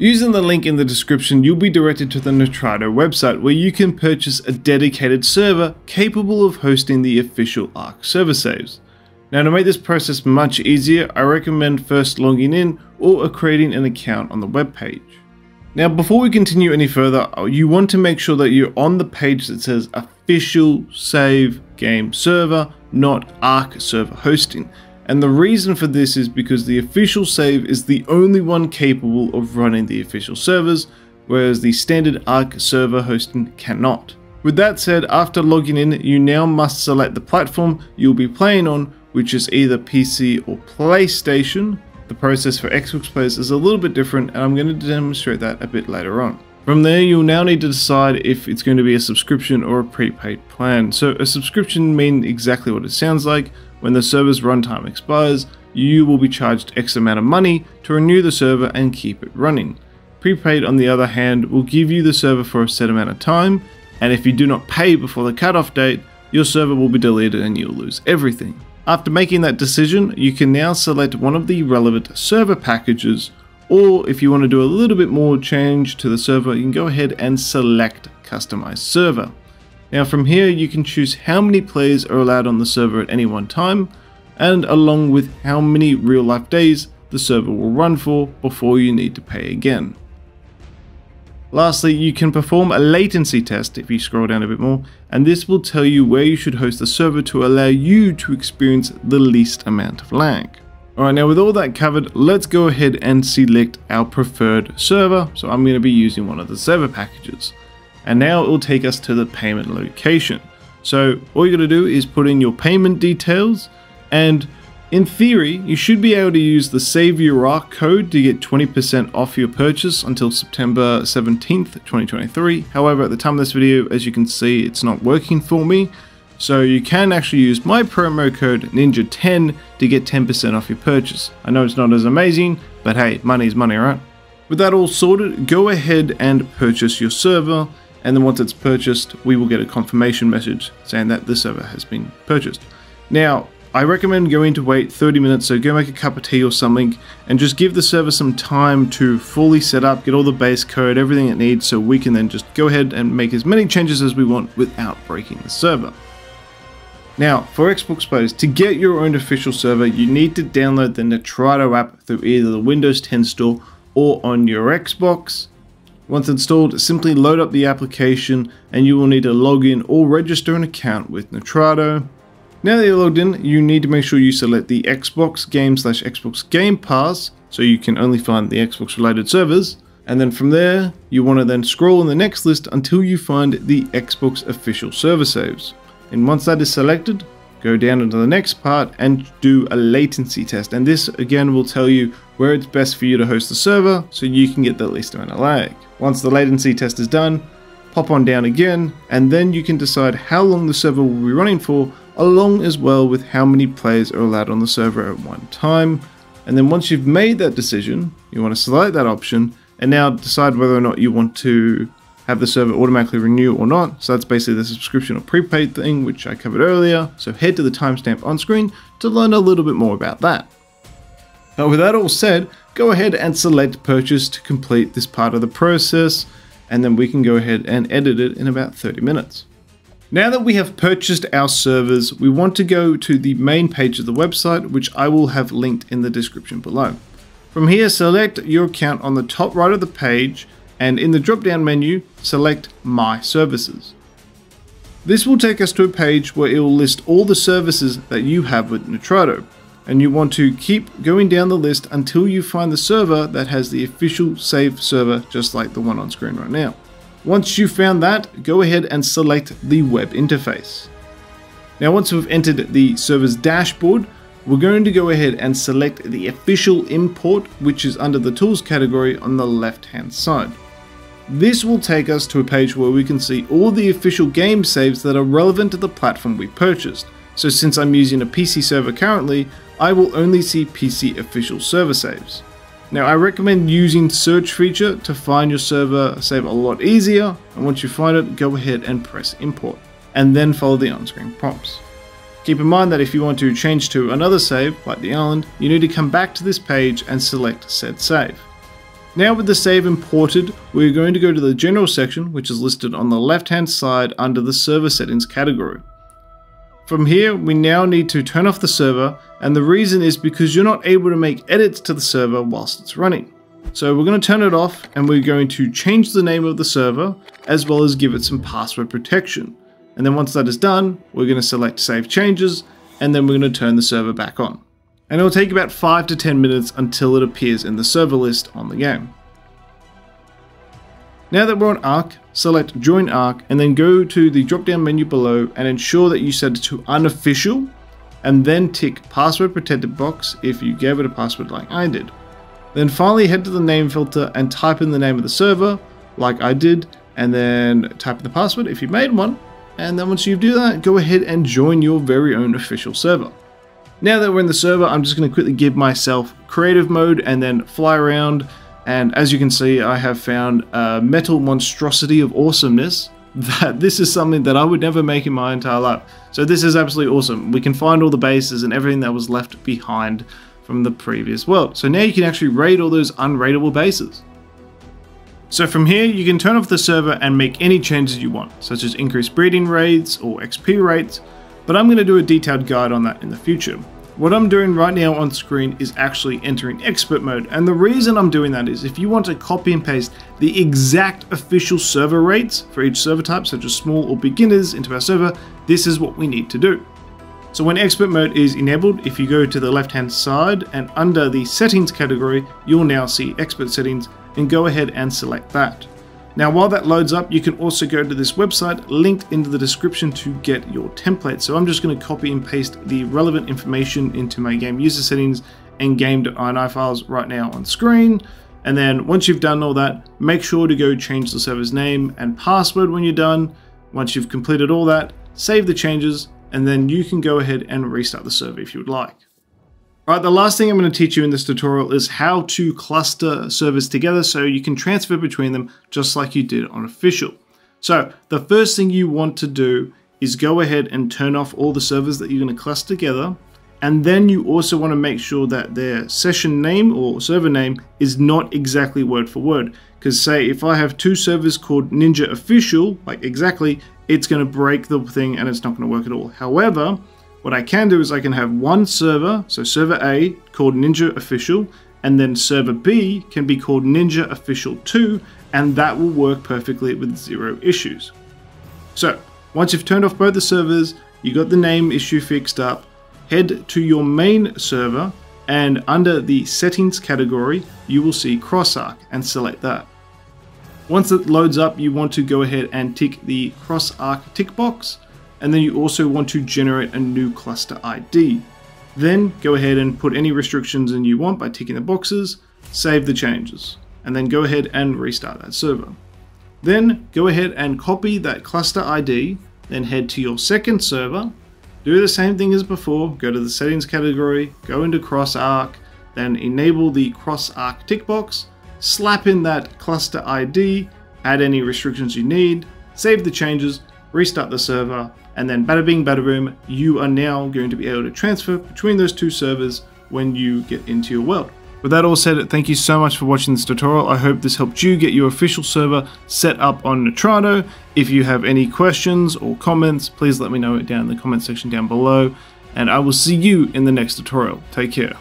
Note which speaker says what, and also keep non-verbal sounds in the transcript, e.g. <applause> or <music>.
Speaker 1: Using the link in the description, you'll be directed to the Nitrado website where you can purchase a dedicated server capable of hosting the official Ark server saves. Now to make this process much easier, I recommend first logging in or creating an account on the web page. Now before we continue any further, you want to make sure that you're on the page that says official save game server, not Ark server hosting. And the reason for this is because the official save is the only one capable of running the official servers, whereas the standard Ark server hosting cannot. With that said, after logging in, you now must select the platform you'll be playing on, which is either PC or PlayStation. The process for Xbox players is a little bit different, and I'm going to demonstrate that a bit later on. From there, you'll now need to decide if it's going to be a subscription or a prepaid plan. So a subscription means exactly what it sounds like, when the server's runtime expires, you will be charged X amount of money to renew the server and keep it running. Prepaid, on the other hand, will give you the server for a set amount of time, and if you do not pay before the cutoff date, your server will be deleted and you'll lose everything. After making that decision, you can now select one of the relevant server packages, or if you want to do a little bit more change to the server, you can go ahead and select Customize Server. Now from here you can choose how many players are allowed on the server at any one time and along with how many real life days the server will run for before you need to pay again. Lastly, you can perform a latency test if you scroll down a bit more, and this will tell you where you should host the server to allow you to experience the least amount of lag. Alright, now with all that covered, let's go ahead and select our preferred server. So I'm going to be using one of the server packages and now it will take us to the payment location. So all you got to do is put in your payment details and in theory, you should be able to use the Save Your Ark code to get 20% off your purchase until September 17th, 2023. However, at the time of this video, as you can see, it's not working for me. So you can actually use my promo code NINJA10 to get 10% off your purchase. I know it's not as amazing, but hey, money is money, right? With that all sorted, go ahead and purchase your server and then once it's purchased, we will get a confirmation message saying that the server has been purchased. Now, I recommend going to wait 30 minutes, so go make a cup of tea or something, and just give the server some time to fully set up, get all the base code, everything it needs, so we can then just go ahead and make as many changes as we want without breaking the server. Now, for Xbox players, to get your own official server, you need to download the Nitrado app through either the Windows 10 store or on your Xbox. Once installed, simply load up the application and you will need to log in or register an account with Nitrado. Now that you're logged in, you need to make sure you select the Xbox game slash Xbox Game Pass so you can only find the Xbox related servers. And then from there, you want to then scroll in the next list until you find the Xbox official server saves. And once that is selected, go down into the next part and do a latency test. And this again will tell you where it's best for you to host the server so you can get the least amount of lag. Once the latency test is done, pop on down again, and then you can decide how long the server will be running for, along as well with how many players are allowed on the server at one time. And then once you've made that decision, you want to select that option and now decide whether or not you want to have the server automatically renew or not. So that's basically the subscription or prepaid thing, which I covered earlier. So head to the timestamp on screen to learn a little bit more about that. Now with that all said, go ahead and select purchase to complete this part of the process, and then we can go ahead and edit it in about 30 minutes. Now that we have purchased our servers, we want to go to the main page of the website, which I will have linked in the description below. From here, select your account on the top right of the page and in the drop down menu, select My Services. This will take us to a page where it will list all the services that you have with Nitrado, and you want to keep going down the list until you find the server that has the official save server just like the one on screen right now. Once you've found that, go ahead and select the web interface. Now once we've entered the server's dashboard, we're going to go ahead and select the official import which is under the tools category on the left hand side. This will take us to a page where we can see all the official game saves that are relevant to the platform we purchased. So since I'm using a PC server currently, I will only see PC official server saves. Now I recommend using search feature to find your server save a lot easier and once you find it go ahead and press import and then follow the on-screen prompts. Keep in mind that if you want to change to another save like the island you need to come back to this page and select said save. Now with the save imported, we're going to go to the general section, which is listed on the left hand side under the server settings category. From here, we now need to turn off the server, and the reason is because you're not able to make edits to the server whilst it's running. So we're going to turn it off, and we're going to change the name of the server, as well as give it some password protection. And then once that is done, we're going to select Save Changes, and then we're going to turn the server back on. And it'll take about 5 to 10 minutes until it appears in the server list on the game. Now that we're on Ark, select Join Ark and then go to the drop down menu below and ensure that you set it to unofficial and then tick password protected box if you gave it a password like I did. Then finally head to the name filter and type in the name of the server like I did and then type in the password if you made one and then once you do that go ahead and join your very own official server. Now that we're in the server I'm just going to quickly give myself creative mode and then fly around and as you can see, I have found a metal monstrosity of awesomeness <laughs> that this is something that I would never make in my entire life. So this is absolutely awesome. We can find all the bases and everything that was left behind from the previous world. So now you can actually raid all those unraidable bases. So from here, you can turn off the server and make any changes you want, such as increase breeding rates or XP rates, but I'm going to do a detailed guide on that in the future. What I'm doing right now on screen is actually entering expert mode and the reason I'm doing that is if you want to copy and paste the exact official server rates for each server type such as small or beginners into our server, this is what we need to do. So when expert mode is enabled, if you go to the left hand side and under the settings category, you'll now see expert settings and go ahead and select that. Now while that loads up, you can also go to this website linked into the description to get your template. So I'm just going to copy and paste the relevant information into my game user settings and game.ini files right now on screen. And then once you've done all that, make sure to go change the server's name and password when you're done. Once you've completed all that, save the changes, and then you can go ahead and restart the server if you would like. Alright, the last thing I'm going to teach you in this tutorial is how to cluster servers together so you can transfer between them just like you did on official. So the first thing you want to do is go ahead and turn off all the servers that you're going to cluster together and then you also want to make sure that their session name or server name is not exactly word for word because say if I have two servers called Ninja Official like exactly it's going to break the thing and it's not going to work at all. However, what I can do is I can have one server, so server A called Ninja Official, and then server B can be called Ninja Official 2, and that will work perfectly with zero issues. So, once you've turned off both the servers, you got the name issue fixed up, head to your main server, and under the settings category, you will see CrossArk and select that. Once it loads up, you want to go ahead and tick the CrossArk tick box, and then you also want to generate a new cluster ID. Then go ahead and put any restrictions in you want by ticking the boxes, save the changes, and then go ahead and restart that server. Then go ahead and copy that cluster ID, then head to your second server, do the same thing as before, go to the settings category, go into CrossArk, then enable the CrossArk tick box, slap in that cluster ID, add any restrictions you need, save the changes, restart the server, and then bada bing bada boom, you are now going to be able to transfer between those two servers when you get into your world. With that all said, thank you so much for watching this tutorial. I hope this helped you get your official server set up on Nitrado. If you have any questions or comments, please let me know it down in the comment section down below. And I will see you in the next tutorial. Take care.